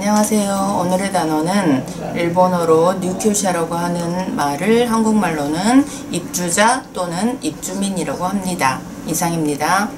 안녕하세요. 오늘의 단어는 일본어로 뉴큐샤라고 하는 말을 한국말로는 입주자 또는 입주민이라고 합니다. 이상입니다.